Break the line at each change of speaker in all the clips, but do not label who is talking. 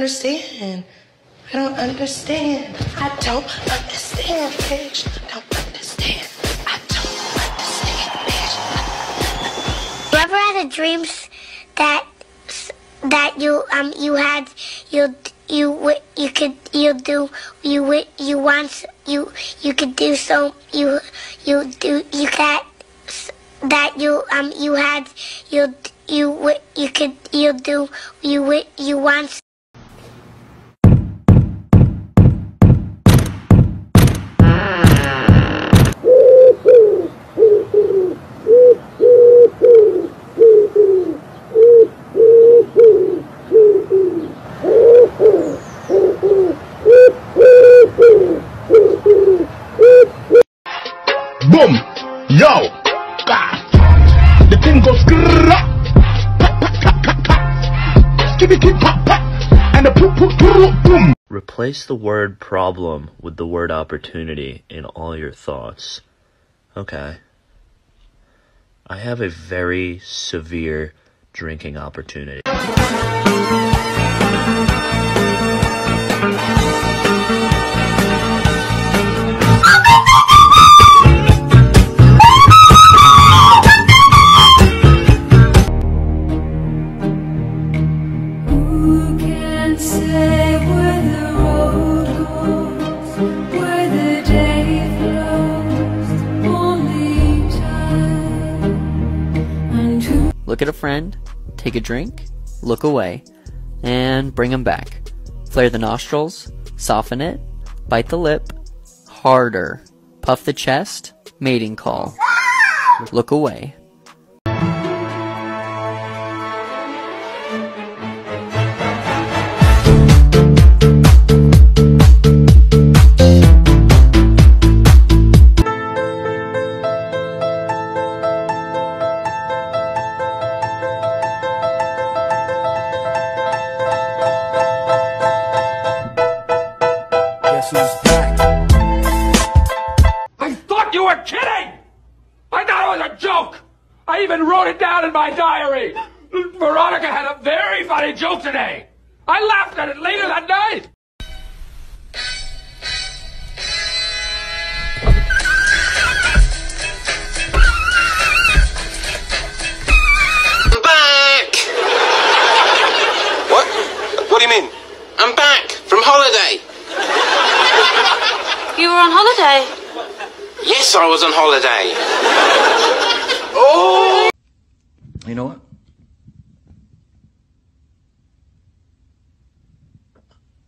understand. I don't understand. I don't understand, bitch. I don't understand. I don't understand, bitch.
You ever had a dream that that you um you had you you you could you do you you want you you could do so you you do you got that you um you had you you you could you do you you want
Replace the word problem with the word opportunity in all your thoughts. Okay. I have a very severe drinking opportunity.
Friend, take a drink, look away, and bring him back. Flare the nostrils, soften it, bite the lip, harder, puff the chest, mating call. Look away.
Thought you were kidding! I thought it was a joke! I even wrote it down in my diary! Veronica had a very funny joke today! I laughed at it later that night!
I'm back! What? What do you mean? I'm back from holiday.
You were on holiday.
Yes, I was on holiday. oh!
You know what?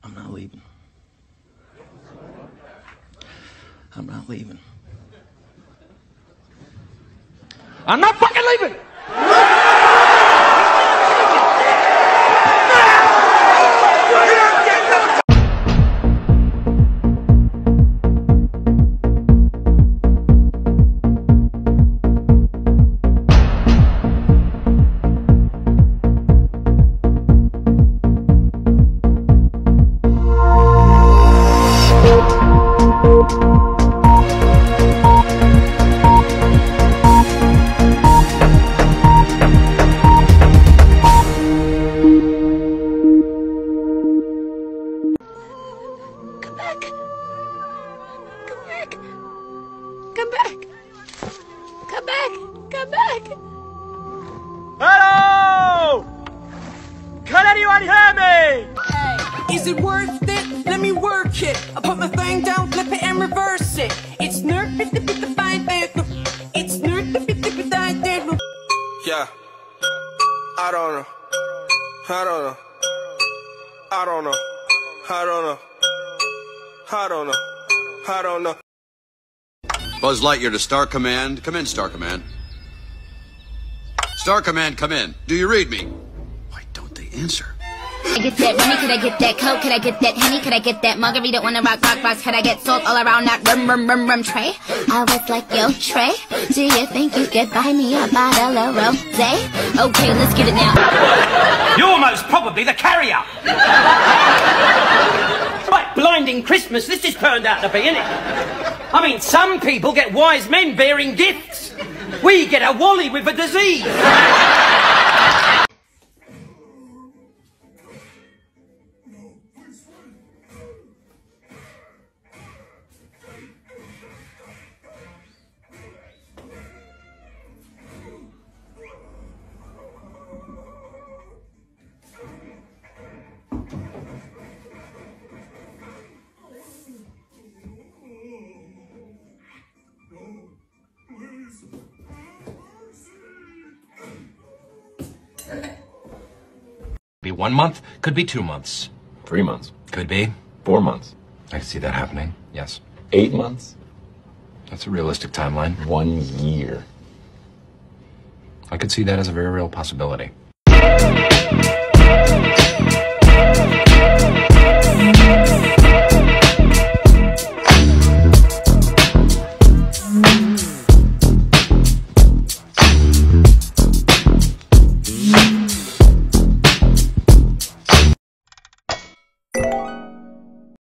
I'm not leaving. I'm not leaving.
I'm not fucking leaving!
Back come back come back come back come back
Hello! Can anyone hear me?
Is it worth it? Let me work it. I put my thing down, flip it and reverse it. It's nerd, bit, bit, bit, fine, bit, It's nerd, bit, bit, bit, fine, bit,
Yeah. I don't know. I don't know. I don't know. I don't know. I don't know. I don't know.
Buzz Lightyear to Star Command. Come in, Star Command. Star Command, come in. Do you read me? Why don't they answer?
Could I get that Remy? Could I get that Coke? Could I get that honey, Could I get that margarita on the rock, rock, box? Could I get salt all around that rum, rum, rum, rum tray? I was like, yo, Trey, do you think you could buy me a bottle of rosé? Okay, let's get it now.
You're most probably the carrier! Blinding Christmas this has turned out to be, innit? I mean, some people get wise men bearing gifts. We get a Wally with a disease.
One month, could be two months.
Three months.
Could be.
Four months.
I can see that happening. Yes.
Eight months.
That's a realistic timeline.
One year.
I could see that as a very real possibility.